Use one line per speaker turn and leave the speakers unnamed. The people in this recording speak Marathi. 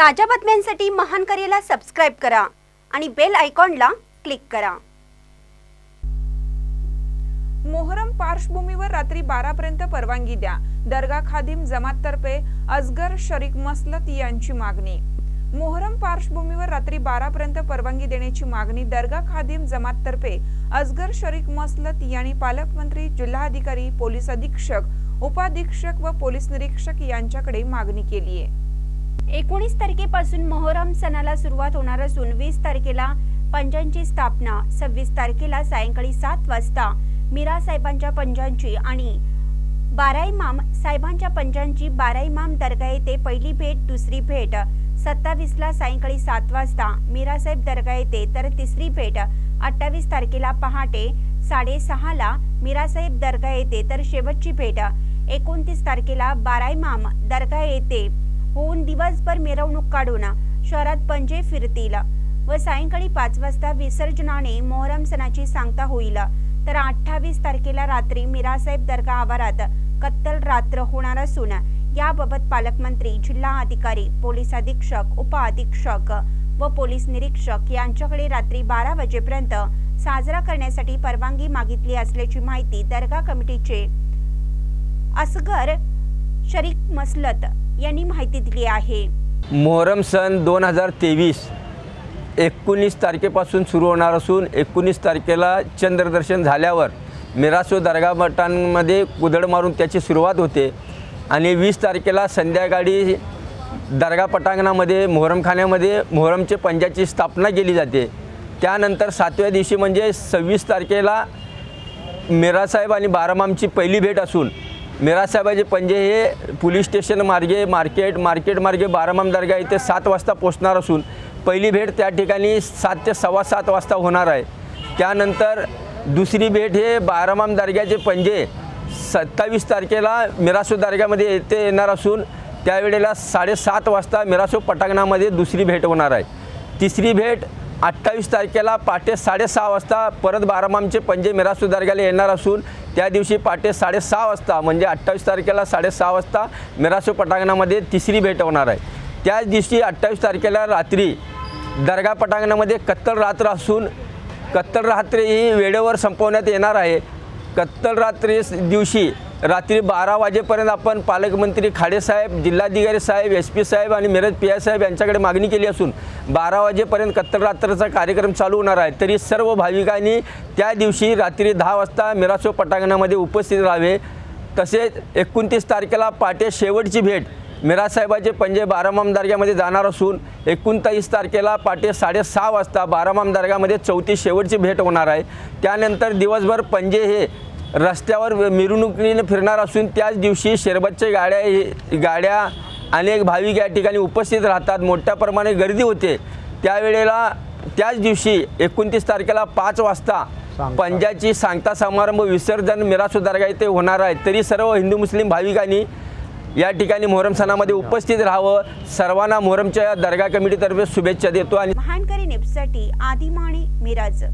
ताज्या बातम्यांसाठी महान करेला सबस्क्राईब करा आणि बेल आयकॉनला क्लिक करा.
मोहरम पार्श्वभूमीवर रात्री बारापर्यंत परवानगी द्या. दर्गा खादिम जमाततर्फे अजगर शरीक मसलत यांची मागणी. मोहरम पार्श्वभूमीवर रात्री बारापर्यंत परवानगी देण्याची मागणी दर्गा खादिम जमाततर्फे अजगर शरीक मसलत यांनी पालकमंत्री जिल्हाधिकारी पोलीस अधीक्षक उपाधीक्षक व पोलीस निरीक्षक यांच्याकडे मागणी केली आहे
एकोणीस तारखेपासून मोहरम सणाला सुरुवात होणार असून वीस तारखेला पंजांची स्थापना सव्वीस तारखेला सायंकाळी सात वाजता मीरा साहेबांच्या पंजांची आणि बाराईमाम साहेबांच्या पंजांची बाराईमाम दर्गा येथे पहिली भेट दुसरी भेट. सत्तावीसला सायंकाळी सात वाजता मीरासाहेब दर्गा येथे तर तिसरी भेट अठ्ठावीस तारखेला पहाटे साडेसहाला मीरासाहेब दर्गा येथे तर शेवटची भेट एकोणतीस तारखेला बाराईमाम दर्गा येथे. होऊन दिवसभर मिरवणूक काढून शहरात पंजे फिरतील. व सायंकाळी पाच वाजता विसर्जनाने मोहरम सणाची सांगता होईल. तर अठ्ठावीस तारखेला रात्री मिरासाहेब दर्गा आवारात कत्तल रात्र होणार असून याबाबत पालकमंत्री जिल्हा अधिकारी पोलीस अधीक्षक उपअधीक्षक व पोलीस निरीक्षक यांच्याकडे रात्री बारा वाजेपर्यंत साजरा करण्यासाठी परवानगी मागितली असल्याची माहिती दर्गा कमिटीचे असगर शरीक मसलत यांनी माहिती दिली आहे.
मोहरम सण दोन हजार तेवीस एकोणीस तारखेपासून सुरू होणार असून एकोणीस तारखेला चंद्रदर्शन झाल्यावर मिरासो दर्गा मठांमध्ये कुदळ मारून त्याची सुरुवात होते आणि वीस तारखेला संध्याकाळी दर्गा पटांगणामध्ये मोहरमखान्यामध्ये मोहरमचे पंजाची स्थापना केली जाते. त्यानंतर सातव्या दिवशी म्हणजे सव्वीस तारखेला मिरासाहेब आणि बारामामची पहिली भेट असून मिरासाहेबाचे पंजे हे पोलीस स्टेशन मार्गे मार्केट मार्केट मार्गे बारामाम दर्गा इथे सात वाजता पोचणार असून पहिली भेट त्या ठिकाणी सात ते सव्वा सात वाजता होणार आहे. त्यानंतर दुसरी भेट हे बारामाम दर्ग्याचे पंजे सत्तावीस तारखेला मिरासो दर्ग्यामध्ये येथे येणार असून त्यावेळेला साडेसात वाजता मिरासो पटांगणामध्ये दुसरी भेट होणार आहे. तिसरी भेट अठ्ठावीस तारखेला पहाटे साडेसहा वाजता परत बारामामचे पंजे मिरासू दर्ग्याला येणार असून त्या दिवशी पहाटे साडेसहा वाजता म्हणजे अठ्ठावीस तारखेला साडेसहा वाजता मिरासू पटांगणामध्ये तिसरी भेट होणार आहे. त्याच दिवशी अठ्ठावीस तारखेला रात्री दर्गा पटांगणामध्ये कत्तल रात्र असून कत्तल रात्री ही वेळेवर संपवण्यात येणार आहे. कत्तल रात्री दिवशी रात्री बारा वाजेपर्यंत आपण पालकमंत्री खाडेसाहेब जिल्हाधिकारी साहेब एस पी साहेब आणि मिरज पी आय साहेब यांच्याकडे मागणी केली असून बारा वाजेपर्यंत कत्तल रात्रीचा कार्यक्रम चालू होणार आहे. तरी सर्व भाविकांनी त्या दिवशी रात्री दहा वाजता मिरासो पटांगणामध्ये उपस्थित राहावे. तसेच एकोणतीस तारखेला पाटे शेवटची भेट मिरासाहेबाचे पंजे बारामाम दर्ग्यामध्ये जाणार असून एकोणतीस तारखेला पहाटे साडेसहा वाजता बारामाम दर्ग्यामध्ये चौथी शेवटची भेट होणार आहे. त्यानंतर दिवसभर पंजे हे रस्त्यावर मिरवणुकीने फिरणार असून त्याच दिवशी शरबतच्या गाड्या हे गाड्या अनेक भाविक या ठिकाणी उपस्थित राहतात. मोठ्या प्रमाणे गर्दी होते. त्यावेळेला त्याच दिवशी एकोणतीस तारखेला पाच वाजता पंजाची सांगता समारंभ विसर्जन मिरासू दर्गा येथे होणार आहे. तरी सर्व हिंदू मुस्लिम भाविकांनी या ठिकाणी मोहरम सणामध्ये उपस्थित राहावं. सर्वांना मोहरमच्या दर्गा कमिटीतर्फे शुभेच्छा देतो आणि
महानकरी न्यूजसाठी आदिमाणी मिरज.